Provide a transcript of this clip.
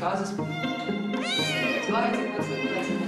Basis. Zwei, zwei, zwei, zwei.